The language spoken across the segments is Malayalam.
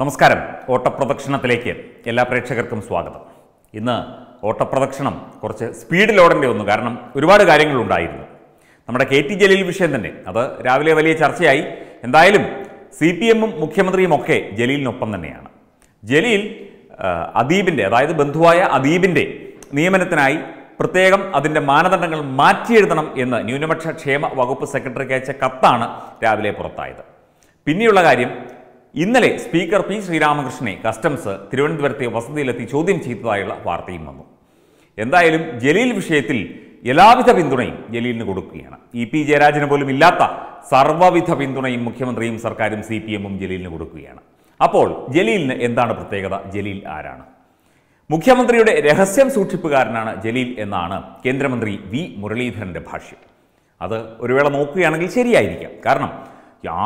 നമസ്കാരം. ഓട്ടപ്രദക്ഷിണത്തിലേക്ക് എല്ലാ പ്രേക്ഷകർക്കും സ്വാഗതം. ഇന്ന് ഓട്ടപ്രദക്ഷിണം കുറച്ച് സ്പീഡിലോടേണ്ടി വന്നു. കാരണം ഒരുപാട് കാര്യങ്ങളുണ്ടായിരുന്നു നമ്മുടെ കെ ടി ജലീൽ വിഷയം തന്നെ. അത് രാവിലെ വലിയ ചർച്ചയായി. എന്തായാലും സി പി എമ്മും മുഖ്യമന്ത്രിയും ഒക്കെ ജലീലിനൊപ്പം തന്നെയാണ്. ജലീൽ അദീപിന്റെ അതായത് ബന്ധുവായ അദീബിന്റെ നിയമനത്തിനായി പ്രത്യേകം അതിന്റെ മാനദണ്ഡങ്ങൾ മാറ്റിയെഴുതണം എന്ന് ന്യൂനപക്ഷ ക്ഷേമ വകുപ്പ് സെക്രട്ടറിക്ക് അയച്ച കത്താണ് രാവിലെ പുറത്തായത്. പിന്നെയുള്ള കാര്യം ഇന്നലെ സ്പീക്കർ പി ശ്രീരാമകൃഷ്ണനെ കസ്റ്റംസ് തിരുവനന്തപുരത്തെ വസതിയിലെത്തി ചോദ്യം ചെയ്തതായുള്ള വാർത്തയും വന്നു. എന്തായാലും ജലീൽ വിഷയത്തിൽ എല്ലാവിധ പിന്തുണയും ജലീലിന് കൊടുക്കുകയാണ്. ഇ പി ജയരാജന് പോലും ഇല്ലാത്ത സർവവിധ പിന്തുണയും മുഖ്യമന്ത്രിയും സർക്കാരും സി പി എമ്മും ജലീലിന് കൊടുക്കുകയാണ്. അപ്പോൾ ജലീലിന് എന്താണ് പ്രത്യേകത? ജലീൽ ആരാണ്? മുഖ്യമന്ത്രിയുടെ രഹസ്യം സൂക്ഷിപ്പുകാരനാണ് ജലീൽ എന്നാണ് കേന്ദ്രമന്ത്രി വി മുരളീധരന്റെ ഭാഷ്യം. അത് ഒരു വേള നോക്കുകയാണെങ്കിൽ ശരിയായിരിക്കാം. കാരണം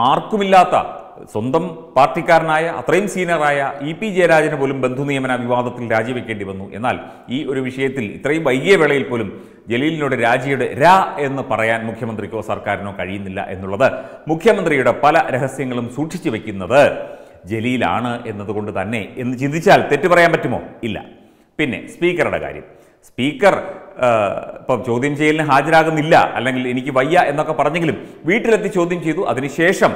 ആർക്കുമില്ലാത്ത സ്വന്തം പാർട്ടിക്കാരനായ അത്രയും സീനിയറായ ഇ പി ജയരാജന് പോലും ബന്ധുനിയമന വിവാദത്തിൽ രാജിവെക്കേണ്ടി വന്നു. എന്നാൽ ഈ ഒരു വിഷയത്തിൽ ഇത്രയും വൈകിയ വേളയിൽ പോലും ജലീലിനോട് രാജിയുടെ രാ എന്ന് പറയാൻ മുഖ്യമന്ത്രിക്കോ സർക്കാരിനോ കഴിയുന്നില്ല എന്നുള്ളത് മുഖ്യമന്ത്രിയുടെ പല രഹസ്യങ്ങളും സൂക്ഷിച്ചു വെക്കുന്നത് ജലീലാണ് എന്നതുകൊണ്ട് തന്നെ എന്ന് ചിന്തിച്ചാൽ തെറ്റു പറയാൻ പറ്റുമോ? ഇല്ല. പിന്നെ സ്പീക്കറുടെ കാര്യം. സ്പീക്കർ ഇപ്പം ചോദ്യം ചെയ്യലിന് ഹാജരാകുന്നില്ല. അല്ലെങ്കിൽ എനിക്ക് വയ്യ എന്നൊക്കെ പറഞ്ഞെങ്കിലും വീട്ടിലെത്തി ചോദ്യം ചെയ്തു. അതിനുശേഷം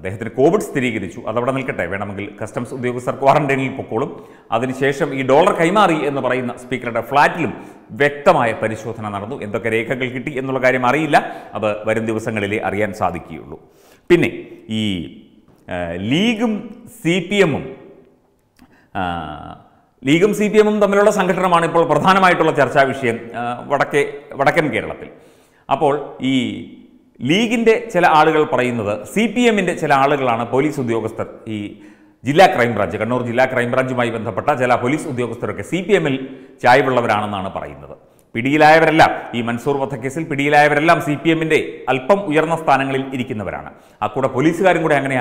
അദ്ദേഹത്തിന് കോവിഡ് സ്ഥിരീകരിച്ചു. അതവിടെ നിൽക്കട്ടെ. വേണമെങ്കിൽ കസ്റ്റംസ് ഉദ്യോഗസ്ഥർ ക്വാറന്റൈനിൽ പൊക്കോളും. അതിനുശേഷം ഈ ഡോളർ കൈമാറി എന്ന് പറയുന്ന സ്പീക്കറുടെ ഫ്ളാറ്റിലും വ്യക്തമായ പരിശോധന നടന്നു. എന്തൊക്കെ രേഖകൾ കിട്ടി എന്നുള്ള കാര്യം അറിയില്ല. അത് വരും ദിവസങ്ങളിലേ അറിയാൻ സാധിക്കുകയുള്ളൂ. പിന്നെ ഈ ലീഗും സി പി എമ്മും ലീഗും സി പി എമ്മും തമ്മിലുള്ള സംഘടനമാണ് ഇപ്പോൾ പ്രധാനമായിട്ടുള്ള ചർച്ചാ വിഷയം വടക്കേ വടക്കൻ കേരളത്തിൽ. അപ്പോൾ ഈ ലീഗിന്റെ ചില ആളുകൾ പറയുന്നത് സി പി എമ്മിന്റെ ചില ആളുകളാണ് പോലീസ് ഉദ്യോഗസ്ഥർ ഈ ജില്ലാ ക്രൈംബ്രാഞ്ച് കണ്ണൂർ ജില്ലാ ക്രൈംബ്രാഞ്ചുമായി ബന്ധപ്പെട്ട ചില പോലീസ് ഉദ്യോഗസ്ഥരൊക്കെ സി പി എമ്മിൽ ചായ്വുള്ളവരാണെന്നാണ് പറയുന്നത്. പിടിയിലായവരെല്ലാം ഈ മൻസൂർ വധക്കേസിൽ പിടിയിലായവരെല്ലാം സി പി എമ്മിന്റെ അല്പം ഉയർന്ന സ്ഥാനങ്ങളിൽ ഇരിക്കുന്നവരാണ്. ആ കൂടെ പോലീസുകാരും കൂടെ അങ്ങനെ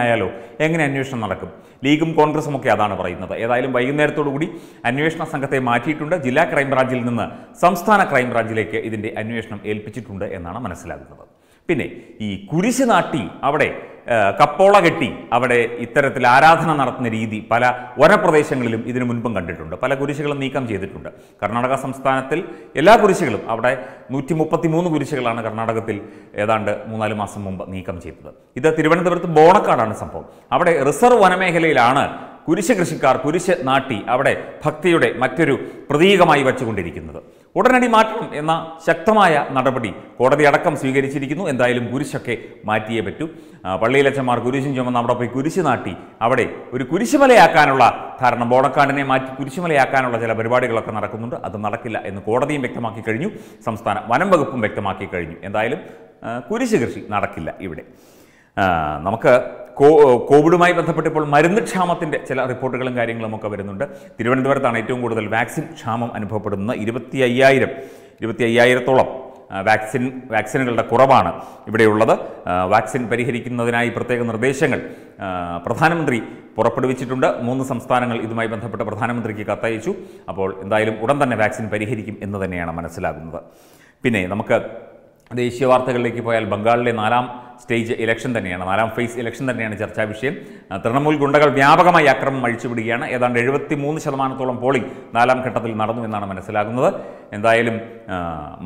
എങ്ങനെ അന്വേഷണം നടക്കും? ലീഗും കോൺഗ്രസും ഒക്കെ അതാണ് പറയുന്നത്. ഏതായാലും വൈകുന്നേരത്തോടു കൂടി അന്വേഷണ സംഘത്തെ മാറ്റിയിട്ടുണ്ട്. ജില്ലാ ക്രൈംബ്രാഞ്ചിൽ നിന്ന് സംസ്ഥാന ക്രൈംബ്രാഞ്ചിലേക്ക് ഇതിന്റെ അന്വേഷണം ഏൽപ്പിച്ചിട്ടുണ്ട് എന്നാണ് മനസ്സിലാകുന്നത്. പിന്നെ ഈ കുരിശ് നാട്ടി അവിടെ കപ്പോള കെട്ടി അവിടെ ഇത്തരത്തിൽ ആരാധന നടത്തുന്ന രീതി പല വനപ്രദേശങ്ങളിലും ഇതിനു മുൻപും കണ്ടിട്ടുണ്ട്. പല കുരിശുകളും നീക്കം ചെയ്തിട്ടുണ്ട്. കർണാടക സംസ്ഥാനത്തിൽ എല്ലാ കുരിശുകളും അവിടെ നൂറ്റി മുപ്പത്തി മൂന്ന് കുരിശുകളാണ് കർണാടകത്തിൽ ഏതാണ്ട് മൂന്നാൽ മാസം മുമ്പ് നീക്കം ചെയ്തത്. ഇത് തിരുവനന്തപുരത്ത് ബോണക്കാടാണ് സംഭവം. അവിടെ റിസർവ് വനമേഖലയിലാണ് കുരിശ് കൃഷിക്കാർ കുരിശ് നാട്ടി അവിടെ ഭക്തിയുടെ മറ്റൊരു പ്രതീകമായി വച്ചുകൊണ്ടിരിക്കുന്നത്. ഉടനടി മാറ്റണം എന്ന ശക്തമായ നടപടി കോടതി അടക്കം സ്വീകരിച്ചിരിക്കുന്നു. എന്തായാലും കുരിശൊക്കെ മാറ്റിയേ പറ്റൂ. പള്ളിയിലച്ചന്മാർ കുരിശും ചുമന്ന് അവിടെ പോയി കുരിശ് നാട്ടി. അവിടെ ഒരു കുരിശുമലയാക്കാനുള്ള ധാരണ ബോണക്കാടിനെ മാറ്റി കുരിശുമലയാക്കാനുള്ള ചില പരിപാടികളൊക്കെ നടക്കുന്നുണ്ട്. അത് നടക്കില്ല എന്ന് കോടതിയും വ്യക്തമാക്കി കഴിഞ്ഞു. സംസ്ഥാന വനം വകുപ്പും വ്യക്തമാക്കി കഴിഞ്ഞു. എന്തായാലും കുരിശ് കൃഷി നടക്കില്ല ഇവിടെ. നമുക്ക് കോവിഡുമായി ബന്ധപ്പെട്ട് ഇപ്പോൾ മരുന്ന് ക്ഷാമത്തിന്റെ ചില റിപ്പോർട്ടുകളും കാര്യങ്ങളും ഒക്കെ വരുന്നുണ്ട്. തിരുവനന്തപുരത്താണ് ഏറ്റവും കൂടുതൽ വാക്സിൻ ക്ഷാമം അനുഭവപ്പെടുന്നത്. ഇരുപത്തി അയ്യായിരം ഇരുപത്തി അയ്യായിരത്തോളം വാക്സിൻ വാക്സിനുകളുടെ കുറവാണ് ഇവിടെയുള്ളത്. വാക്സിൻ പരിഹരിക്കുന്നതിനായി പ്രത്യേക നിർദ്ദേശങ്ങൾ പ്രധാനമന്ത്രി പുറപ്പെടുവിച്ചിട്ടുണ്ട്. മൂന്ന് സംസ്ഥാനങ്ങൾ ഇതുമായി ബന്ധപ്പെട്ട് പ്രധാനമന്ത്രിക്ക് കത്തയച്ചു. അപ്പോൾ എന്തായാലും ഉടൻ തന്നെ വാക്സിൻ പരിഹരിക്കും എന്ന് തന്നെയാണ് മനസ്സിലാകുന്നത്. പിന്നെ നമുക്ക് ദേശീയ വാർത്തകളിലേക്ക് പോയാൽ ബംഗാളിലെ നാലാം സ്റ്റേജ് ഇലക്ഷൻ തന്നെയാണ്. നാലാം ഫേസ് ഇലക്ഷൻ തന്നെയാണ് ചർച്ചാ വിഷയം. തൃണമൂൽ ഗുണ്ടകൾ വ്യാപകമായി അക്രമം അഴിച്ചുവിടുകയാണ്. ഏതാണ്ട് എഴുപത്തി മൂന്ന് ശതമാനത്തോളം പോളിംഗ് നാലാം ഘട്ടത്തിൽ നടന്നു എന്നാണ് മനസ്സിലാകുന്നത്. എന്തായാലും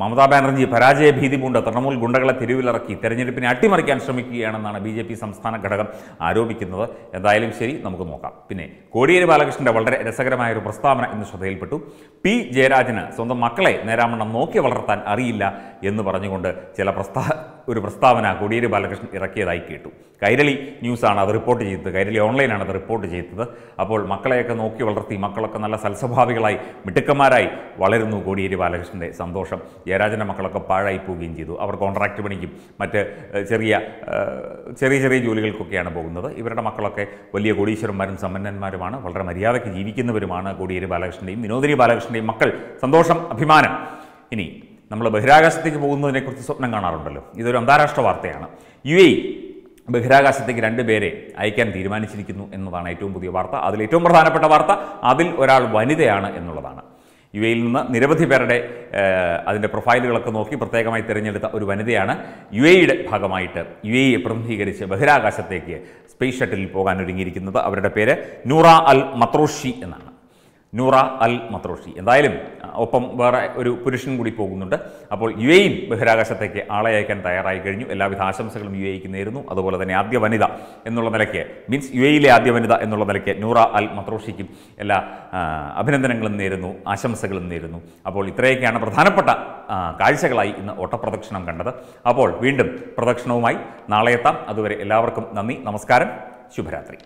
മമതാ ബാനർജി പരാജയ ഭീതി പൂണ്ട് തൃണമൂൽ ഗുണ്ടകളെ തെരുവിലിറക്കി തെരഞ്ഞെടുപ്പിനെ അട്ടിമറിക്കാൻ ശ്രമിക്കുകയാണെന്നാണ് ബി ജെ പി സംസ്ഥാന ഘടകം ആരോപിക്കുന്നത്. എന്തായാലും ശരി നമുക്ക് നോക്കാം. പിന്നെ കോടിയേരി ബാലകൃഷ്ണന്റെ വളരെ രസകരമായ ഒരു പ്രസ്താവന ഇന്ന് ശ്രദ്ധയിൽപ്പെട്ടു. പി ജയരാജന് സ്വന്തം മക്കളെ നേരാമണ്ണം നോക്കി വളർത്താൻ അറിയില്ല എന്ന് പറഞ്ഞുകൊണ്ട് ചില പ്രസ്താ ഒരു പ്രസ്താവന കോടിയേരി ബാലകൃഷ്ണൻ ഇറക്കിയതായി കേട്ടു. കൈരളി ന്യൂസാണ് അത് റിപ്പോർട്ട് ചെയ്തത്. കൈരളി ഓൺലൈനാണ് അത് റിപ്പോർട്ട് ചെയ്തത്. അപ്പോൾ മക്കളെയൊക്കെ നോക്കി വളർത്തി മക്കളൊക്കെ നല്ല സൽസ്വഭാവികളായി മിടുക്കന്മാരായി വളരുന്നു കോടിയേരി ബാലകൃഷ്ണന്റെ സന്തോഷം. ജയരാജന്റെ മക്കളൊക്കെ പാഴായി പോവുകയും ചെയ്തു. അവർ കോൺട്രാക്ട് പണിക്കും മറ്റ് ചെറിയ ചെറിയ ചെറിയ ജോലികൾക്കൊക്കെയാണ് പോകുന്നത്. ഇവരുടെ മക്കളൊക്കെ വലിയ കോടീശ്വരന്മാരും സമ്പന്നന്മാരുമാണ്. വളരെ മര്യാദയ്ക്ക് ജീവിക്കുന്നവരുമാണ് കോടിയേരി ബാലകൃഷ്ണന്റെയും വിനോദിനി ബാലകൃഷ്ണന്റെയും മക്കൾ. സന്തോഷം അഭിമാനം. ഇനി നമ്മൾ ബഹിരാകാശത്തേക്ക് പോകുന്നതിനെക്കുറിച്ച് സ്വപ്നം കാണാറുണ്ടല്ലോ. ഇതൊരു അന്താരാഷ്ട്ര വാർത്തയാണ്. യു എ ബഹിരാകാശത്തേക്ക് രണ്ട് പേരെ അയക്കാൻ തീരുമാനിച്ചിരിക്കുന്നു എന്നതാണ് ഏറ്റവും പുതിയ വാർത്ത. അതിൽ ഏറ്റവും പ്രധാനപ്പെട്ട വാർത്ത അതിൽ ഒരാൾ വനിതയാണ് എന്നുള്ളതാണ്. യു എയിൽ നിന്ന് നിരവധി പേരുടെ അതിന്റെ പ്രൊഫൈലുകളൊക്കെ നോക്കി പ്രത്യേകമായി തിരഞ്ഞെടുത്ത ഒരു വനിതയാണ് യു എയുടെ ഭാഗമായിട്ട് യു എയെ പ്രതിനിധീകരിച്ച് ബഹിരാകാശത്തേക്ക് സ്പേസ് ഷട്ടിലിൽ പോകാൻ ഒരുങ്ങിയിരിക്കുന്നത് അവരുടെ പേര് നൂറ അൽ മത്രോഷി എന്നാണ്. നൂറ അൽ മത്രോഷി. എന്തായാലും ഒപ്പം വേറെ ഒരു പുരുഷൻ കൂടി പോകുന്നുണ്ട്. അപ്പോൾ യു എയും ബഹിരാകാശത്തേക്ക് ആളെ അയക്കാൻ തയ്യാറായി കഴിഞ്ഞു. എല്ലാവിധ ആശംസകളും യു എക്ക് നേരുന്നു. അതുപോലെ തന്നെ ആദ്യ വനിത എന്നുള്ള നിലയ്ക്ക് മീൻസ് യു എയിലെ ആദ്യ വനിത എന്നുള്ള നിലയ്ക്ക് നൂറ അൽ മത്രോഷിക്കും എല്ലാ അഭിനന്ദനങ്ങളും നേരുന്നു ആശംസകളും നേരുന്നു. അപ്പോൾ ഇത്രയൊക്കെയാണ് പ്രധാനപ്പെട്ട കാഴ്ചകളായി ഇന്ന് ഓട്ടപ്രദക്ഷിണം കണ്ടത്. അപ്പോൾ വീണ്ടും പ്രദക്ഷിണവുമായി നാളെ എത്താം. അതുവരെ എല്ലാവർക്കും നന്ദി നമസ്കാരം ശുഭരാത്രി.